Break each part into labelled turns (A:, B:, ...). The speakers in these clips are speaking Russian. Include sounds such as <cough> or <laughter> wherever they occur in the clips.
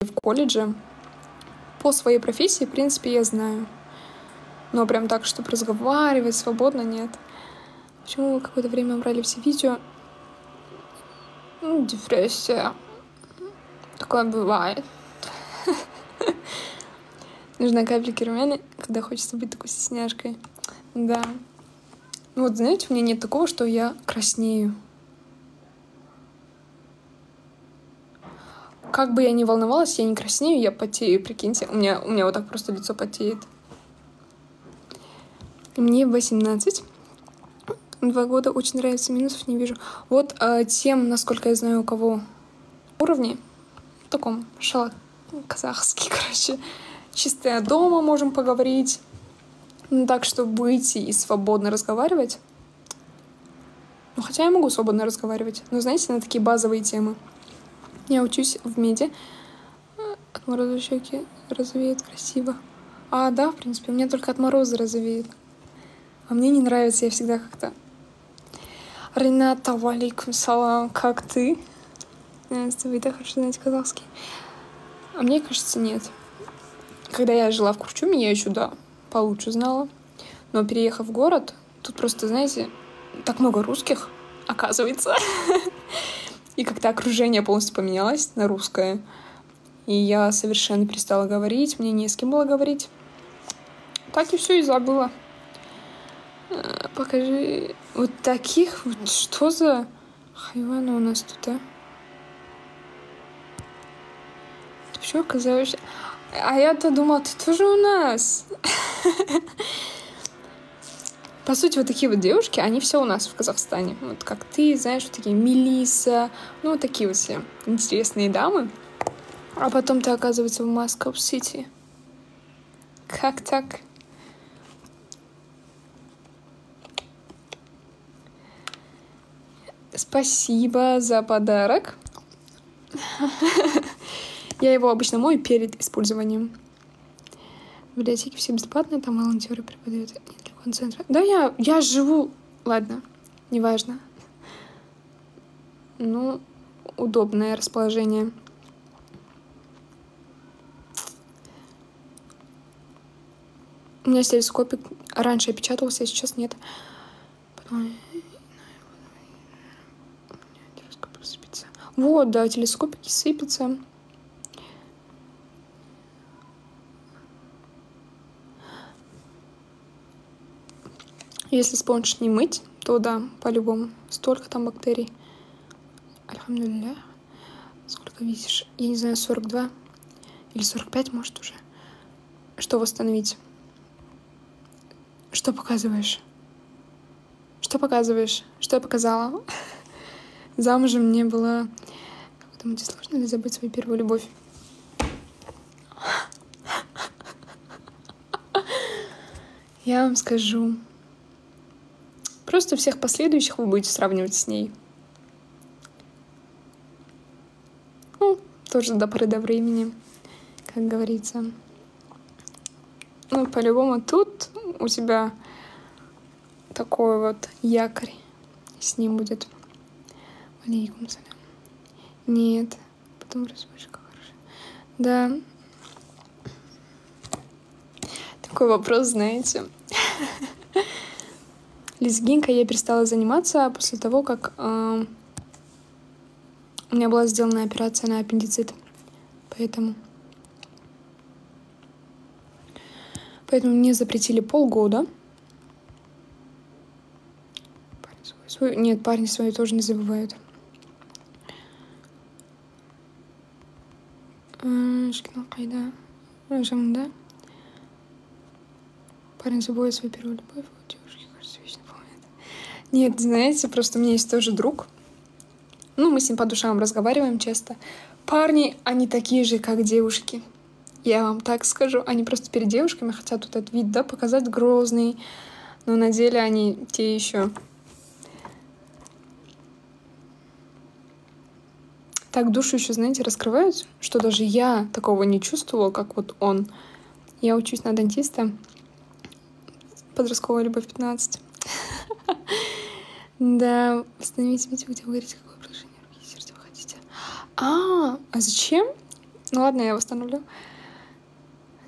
A: в колледже. По своей профессии, в принципе, я знаю. Но прям так, чтобы разговаривать свободно, нет. Почему вы какое-то время брали все видео? Депрессия. Такое бывает. <laughs> Нужна капельки румяна, когда хочется быть такой стесняшкой. Да. Ну вот, знаете, у меня нет такого, что я краснею. Как бы я ни волновалась, я не краснею, я потею, прикиньте. У меня, у меня вот так просто лицо потеет. Мне 18. Два года очень нравится, минусов не вижу. Вот э, тем, насколько я знаю, у кого уровни, в таком шалах казахский, <laughs> короче, чистая дома можем поговорить. Ну, так, что выйти и свободно разговаривать. Ну, хотя я могу свободно разговаривать. Но, знаете, на такие базовые темы. Я учусь в меди. От мороза щеки розовеют красиво. А, да, в принципе, у меня только от мороза розовеет. А мне не нравится, я всегда как-то... Рената, валикум салам, как ты? Вы так хорошо знаете казахский. А мне кажется, нет. Когда я жила в Курчуме, я еще, да, получше знала. Но переехав в город, тут просто, знаете, так много русских, оказывается. <laughs> И как-то окружение полностью поменялось на русское. И я совершенно перестала говорить, мне не с кем было говорить. Так и все и забыла. А, покажи. Вот таких вот что за хайваны у нас тут, а? Ты почему оказалась? А я-то думала, ты тоже у нас. <laughs> По сути, вот такие вот девушки, они все у нас в Казахстане. Вот как ты, знаешь, вот такие Мелиса, ну, вот такие вот все интересные дамы. А потом ты оказывается в Москва-Сити. Как так? Спасибо за подарок. <laughs> Я его обычно мою перед использованием. В библиотеке все бесплатные, там волонтеры преподают недалеко центра. Да, я, я живу... Ладно, неважно. Ну, удобное расположение. У меня телескопик раньше я печатался, а сейчас нет. Вот, да, телескопики сыпятся. Если спонж не мыть, то да, по-любому. Столько там бактерий. Альхамдулилля. Сколько видишь? Я не знаю, 42 или 45, может, уже. Что восстановить? Что показываешь? Что показываешь? Что я показала? <laughs> Замужем не было Думаете, сложно ли забыть свою первую любовь? <laughs> Я вам скажу. Просто всех последующих вы будете сравнивать с ней. Ну, тоже до поры до времени, как говорится. Ну, по-любому тут у тебя такой вот якорь с ним будет. Алейкум салям. Нет. Потом распашка хорошая. Да. Такой вопрос, знаете. <laughs> Лезгинкой я перестала заниматься после того, как э, у меня была сделана операция на аппендицит. Поэтому... Поэтому мне запретили полгода. Парень свой, свой... Нет, парни свои тоже не забывают. Жанында парень забывает свою первую любовь вот девушки кажется вечно помнят нет знаете просто у меня есть тоже друг ну мы с ним по душам разговариваем часто парни они такие же как девушки я вам так скажу они просто перед девушками хотят вот этот вид да показать грозный но на деле они те еще так душу еще, знаете, раскрывают, что даже я такого не чувствовала, как вот он. Я учусь на дантиста. Подростковая любовь 15. <laughs> Да, остановите видео, где вы говорите, какое предложение руки сердца вы хотите. А, а зачем? Ну ладно, я восстановлю.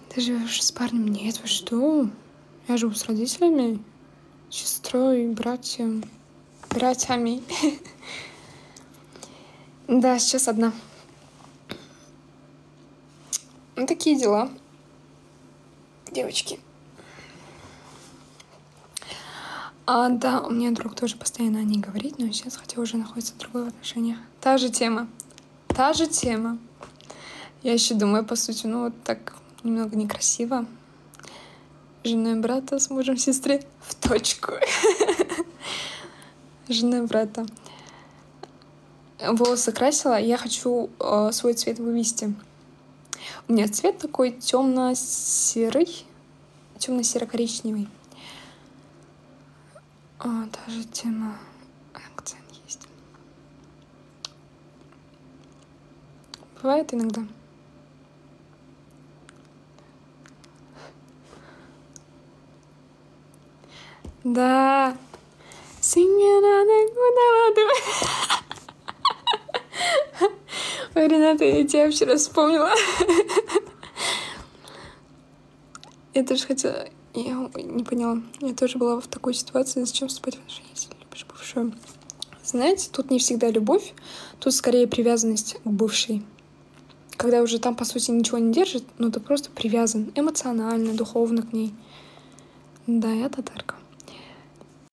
A: Ты живешь с парнем? Нет, вы что? Я живу с родителями, сестрой, братьям, братьями. <laughs> Да, сейчас одна. Ну, такие дела. Девочки. А, да, у меня друг тоже постоянно о ней говорит, но сейчас хотя уже находится в другой отношениях. Та же тема. Та же тема. Я еще думаю, по сути, ну вот так немного некрасиво. Женой брата с мужем сестры в точку. <laughs> Женой брата. Волосы красила, я хочу э, свой цвет вывести. У меня цвет такой темно-серый, темно-серо-коричневый. А, та же тема. Акцент есть. Бывает иногда. Да. Синьяна куда <laughs> Ой, Рената, я тебя вчера вспомнила. <laughs> Я тоже хотела... Я не поняла. Я тоже была в такой ситуации, зачем вступать в отношения, если любишь бывшую. Знаете, тут не всегда любовь, тут скорее привязанность к бывшей. Когда уже там, по сути, ничего не держит, но ты просто привязан эмоционально, духовно к ней. Да, я татарка.